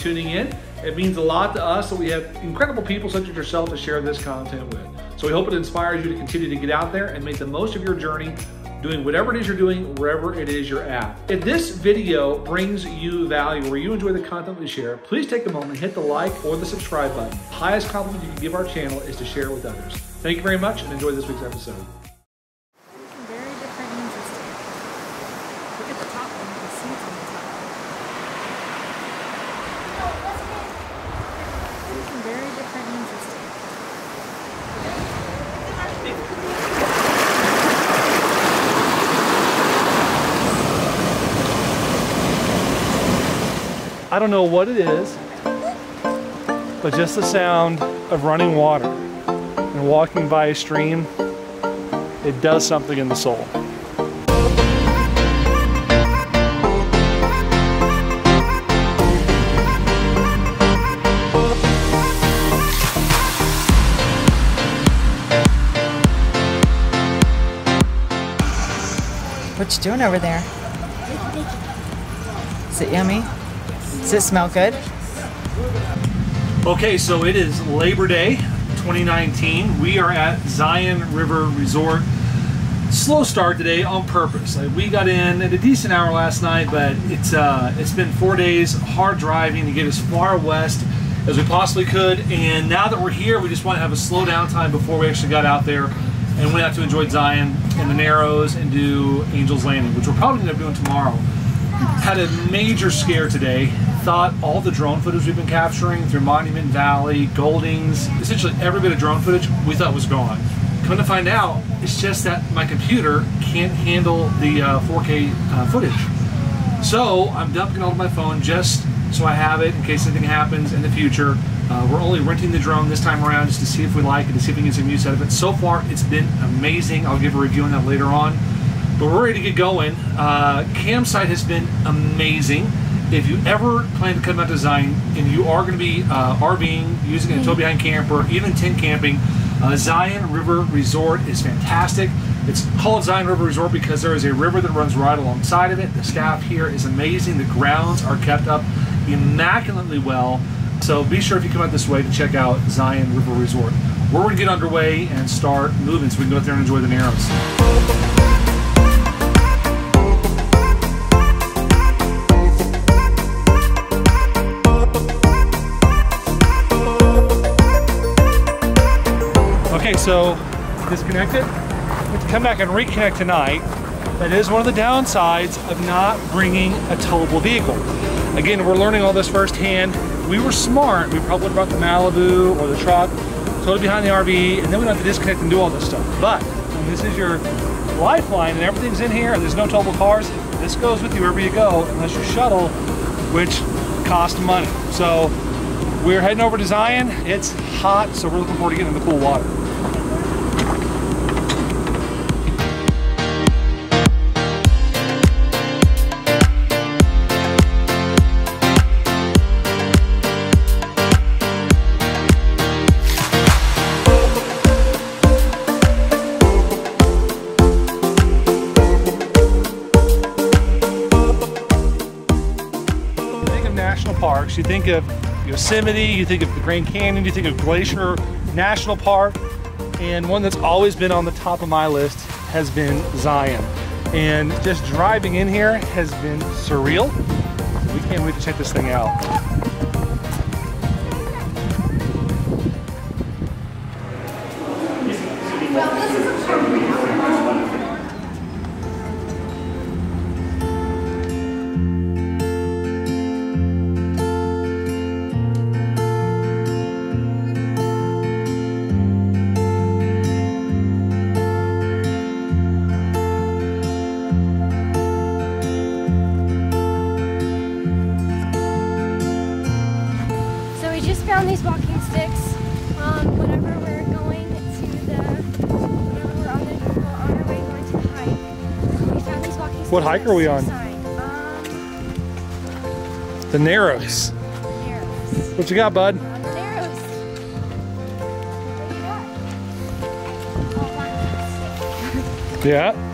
tuning in. It means a lot to us that we have incredible people such as yourself to share this content with. So we hope it inspires you to continue to get out there and make the most of your journey doing whatever it is you're doing, wherever it is you're at. If this video brings you value or you enjoy the content we share, please take a moment, hit the like or the subscribe button. The highest compliment you can give our channel is to share it with others. Thank you very much and enjoy this week's episode. Very different angels here. Look at the top one, you can see it's on the top. There's some very different angels here. I don't know what it is, but just the sound of running water and walking by a stream, it does something in the soul. What you doing over there? Is it yummy? Does it smell good? Okay, so it is Labor Day 2019. We are at Zion River Resort. Slow start today on purpose. Like we got in at a decent hour last night, but it's uh, it's been four days hard driving to get as far west as we possibly could. And now that we're here, we just want to have a slow down time before we actually got out there and went out to enjoy Zion and the Narrows and do Angel's Landing, which we're probably going to doing tomorrow. Had a major scare today. Thought all the drone footage we've been capturing through Monument Valley, Gouldings, essentially every bit of drone footage we thought was gone. Come to find out, it's just that my computer can't handle the uh, 4K uh, footage. So I'm dumping it onto my phone just so I have it in case anything happens in the future. Uh, we're only renting the drone this time around just to see if we like it, to see if we can get some use out of it. So far, it's been amazing. I'll give a review on that later on. But we're ready to get going. Uh, campsite has been amazing. If you ever plan to come out to Zion and you are going to be uh, RVing, using a tow behind camper, even tent camping, uh, Zion River Resort is fantastic. It's called Zion River Resort because there is a river that runs right alongside of it. The staff here is amazing. The grounds are kept up immaculately well. So be sure if you come out this way to check out Zion River Resort. We're going to get underway and start moving so we can go out there and enjoy the Narrows. So have to come back and reconnect tonight. That is one of the downsides of not bringing a towable vehicle. Again, we're learning all this firsthand. We were smart. We probably brought the Malibu or the truck, towed it behind the RV, and then we don't have to disconnect and do all this stuff. But when this is your lifeline and everything's in here and there's no towable cars, this goes with you wherever you go unless you shuttle, which costs money. So we're heading over to Zion. It's hot, so we're looking forward to getting in the cool water. Parks, you think of Yosemite, you think of the Grand Canyon, you think of Glacier National Park, and one that's always been on the top of my list has been Zion. And just driving in here has been surreal. We can't wait to check this thing out. Just found these walking sticks. Um, whenever we're going to the, whenever we're on, the, we're on our way going to the hike, we found these walking sticks. What hike are we on? Um, The Narrows. Narrows. What you got, bud? On the Narrows. What do you got? Oh. Yeah.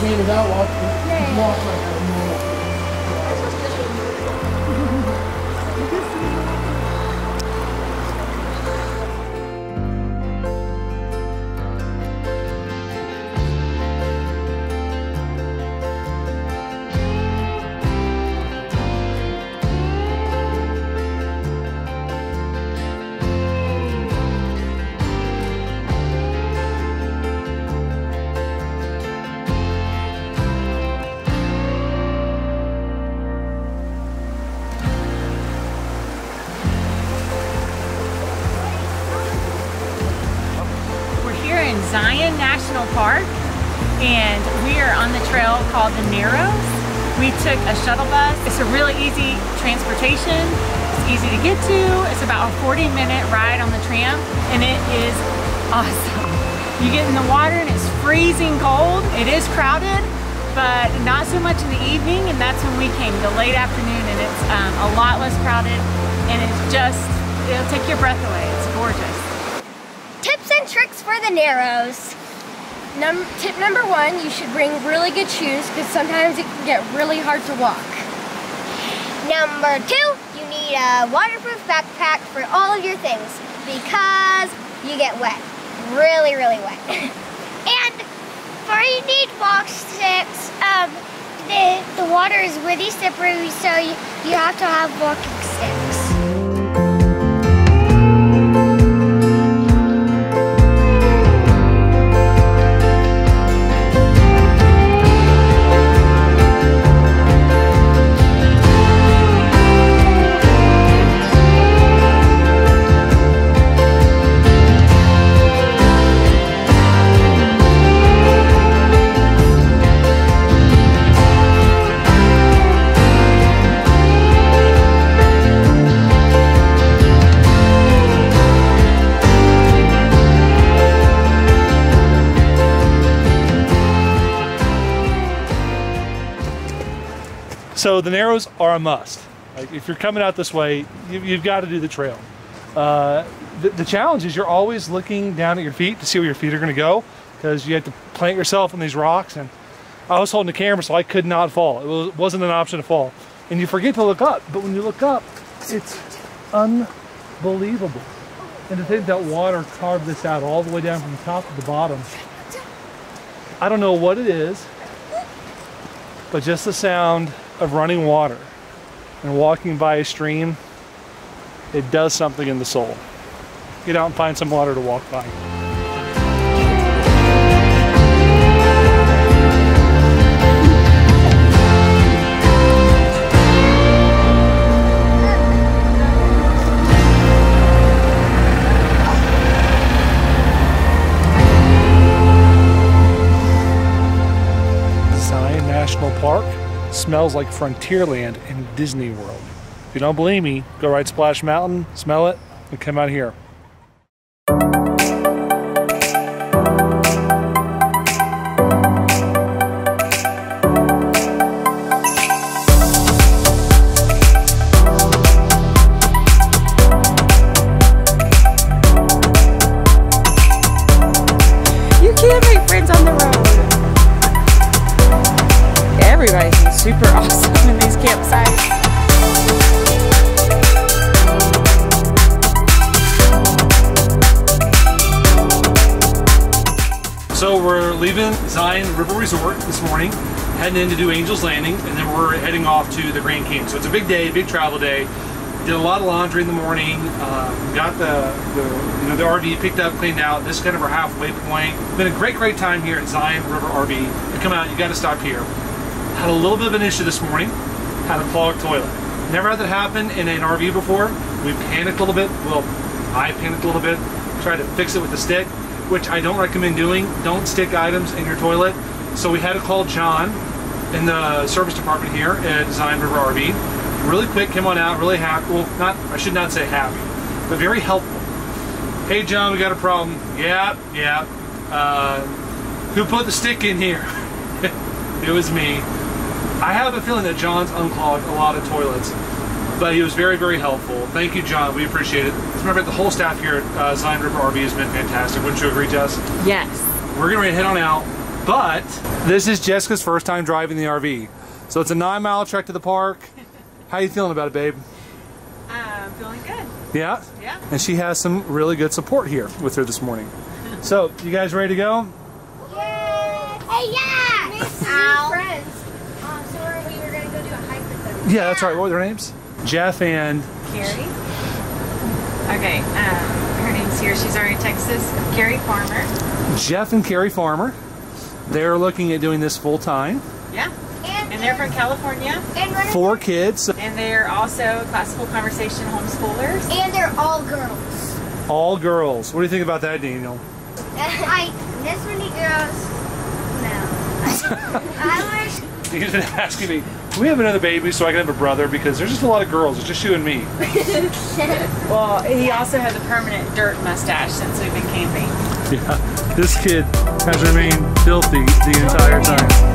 Came without walking. Yeah. Walk like a took a shuttle bus. It's a really easy transportation. It's easy to get to. It's about a 40 minute ride on the tram and it is awesome. You get in the water and it's freezing cold. It is crowded, but not so much in the evening and that's when we came, the late afternoon and it's um, a lot less crowded and it's just, it'll take your breath away. It's gorgeous. Tips and tricks for the Narrows. Num- tip number one, you should bring really good shoes because sometimes it can get really hard to walk. Number two, you need a waterproof backpack for all of your things because you get wet. Really, really wet. and for you need walk sticks, um, the, the water is really slippery so you, you have to have walking sticks. So the Narrows are a must. Like if you're coming out this way, you, you've got to do the trail. Uh, the, the challenge is you're always looking down at your feet to see where your feet are going to go because you have to plant yourself on these rocks. And I was holding the camera, so I could not fall. It was, wasn't an option to fall. And you forget to look up, but when you look up, it's unbelievable. And to think that water carved this out all the way down from the top to the bottom. I don't know what it is, but just the sound of running water and walking by a stream, it does something in the soul. Get out and find some water to walk by. Smells like Frontierland in Disney World. If you don't believe me, go ride Splash Mountain, smell it, and come out here. Heading in to do Angel's Landing, and then we're heading off to the Grand Canyon. So it's a big day, big travel day. Did a lot of laundry in the morning. Uh, got the, the you know the RV picked up, cleaned out. This is kind of our halfway point. Been a great, great time here at Zion River RV. You come out, you got to stop here. Had a little bit of an issue this morning. Had a clogged toilet. Never had that happen in an RV before. We panicked a little bit. Well, I panicked a little bit. Tried to fix it with a stick, which I don't recommend doing. Don't stick items in your toilet. So we had to call John in the service department here at Zion River RV. Really quick, came on out, really happy. Well, not I should not say happy, but very helpful. Hey John, we got a problem. Yeah, yeah. Uh, who put the stick in here? it was me. I have a feeling that John's unclogged a lot of toilets, but he was very, very helpful. Thank you, John. We appreciate it. As a matter of fact, the whole staff here at uh, Zion River RV has been fantastic. Wouldn't you agree, Jess? Yes. We're going to head on out. But this is Jessica's first time driving the RV. So it's a nine mile trek to the park. How you feeling about it, babe? I'm feeling good. Yeah? Yeah. And she has some really good support here with her this morning. So, you guys ready to go? Hey, yeah! Miss Ow. friends. Um, so we're, we were gonna go do a hike with them. Yeah, that's right. What were their names? Jeff and Carrie. Okay, um, her name's here. She's already in Texas. Carrie Farmer. Jeff and Carrie Farmer. They're looking at doing this full time. Yeah. And, And they're from California. and, we're- Four kids, And they're also classical conversation homeschoolers. and they're all girls. all girls. What do you think about that, Daniel? like, this many girls? No. I wish. He's been asking me, can we have another baby so I can have a brother? Because there's just a lot of girls. It's just you and me. Well, he also has a permanent dirt mustache since we've been camping. Yeah. This kid has remained filthy the entire time.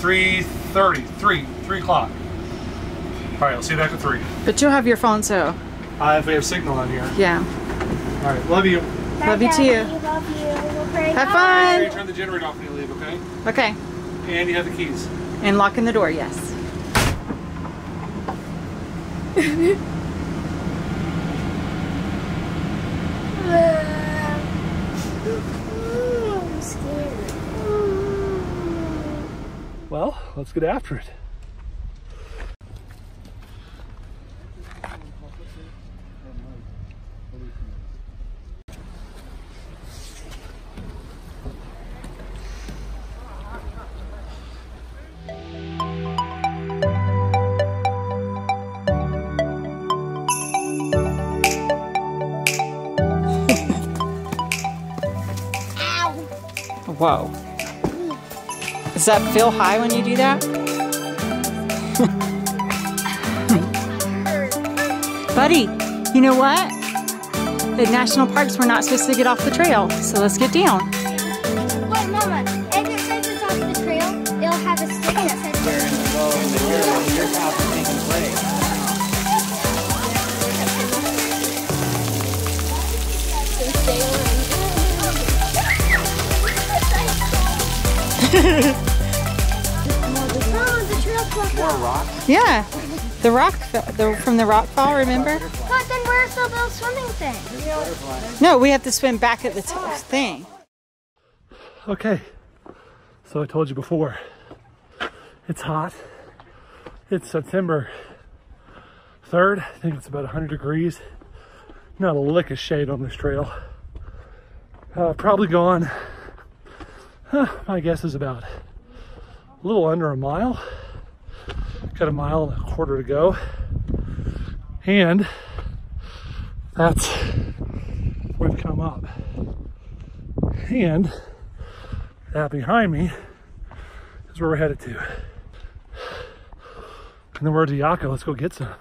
3.30. 3. 3 o'clock. All right, I'll see you back at 3. But you'll have your phone, so Uh, if we have signal on here. yeah. All right, love you. Love you too. Love you. We'll pray Have bye. Hey, fun. turn the generator off when you leave, okay? Okay. And you have the keys. And locking the door, yes. Well, let's get after it. That feel high when you do that? Buddy, you know what? The national parks, we're not supposed to get off the trail, so let's get down. The rock, the, from the rock fall, remember? But then where's the little swimming thing? No, we have to swim back at the t- thing. Okay, so I told you before, it's hot. It's September 3rd. I think it's about 100 degrees. Not a lick of shade on this trail. Uh, probably gone, huh, my guess is about a little under a mile. Got a mile and a quarter to go. And that's where we've come up. And that behind me is where we're headed to. In the words of Jocko, let's go get some.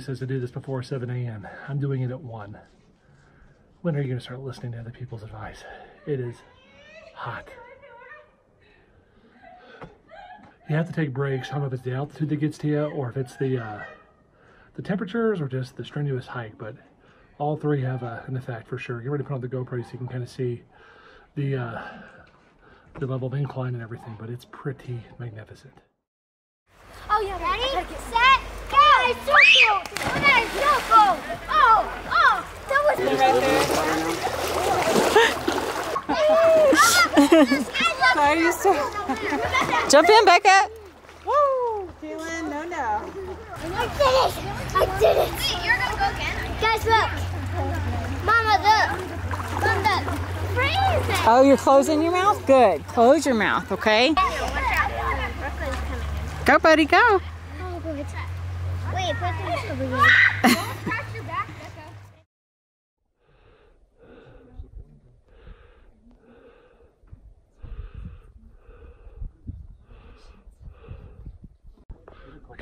Says to do this before 7 a.m. I'm doing it at 1. when are you going to start listening to other people's advice? It is hot. You have to take breaks. I don't know if it's the altitude that gets to you or if it's the uh, the temperatures or just the strenuous hike, but all three have uh, an effect for sure. Get ready to put on the GoPro so you can kind of see the uh, the level of incline and everything, but it's pretty magnificent. Oh yeah, ready, set, go! That is so cool! That is so cool! Oh, oh, that Jump in, Becca. Woo! Feeling no no. I did it! I did it! Wait, you're gonna go again? Guys, look! Mama, look! Mom, look! Oh, you're closing your mouth? Good. Close your mouth, okay? Go, buddy, go. Wait. Don't scratch your back, Becca.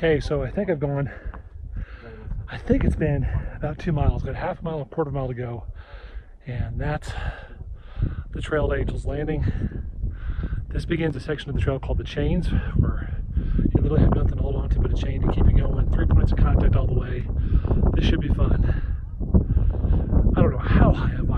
Okay, so I think I've gone, I think it's been about two miles, got half a mile, a quarter mile to go. And that's the trail to Angel's Landing. This begins a section of the trail called the Chains, where you literally have nothing to hold on to but a chain to keep you going. Three points of contact all the way. This should be fun. I don't know how high up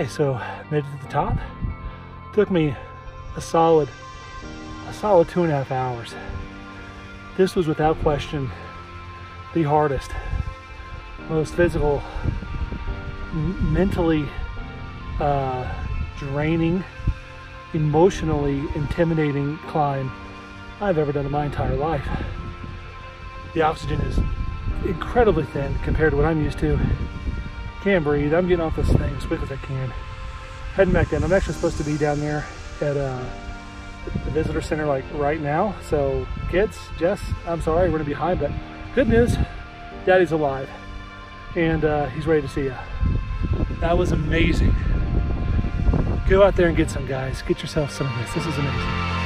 Okay, so made it to the top. Took me a solid, a solid two and a half hours. This was without question the hardest, most physical, mentally uh, draining, emotionally intimidating climb I've ever done in my entire life. The oxygen is incredibly thin compared to what I'm used to. Can't breathe. I'm getting off this thing as quick as I can. Heading back down. I'm actually supposed to be down there at uh, the visitor center like right now. So kids, Jess, I'm sorry, we're gonna be behind, but good news, daddy's alive and uh, he's ready to see you. That was amazing. Go out there and get some guys. Get yourself some of this. This is amazing.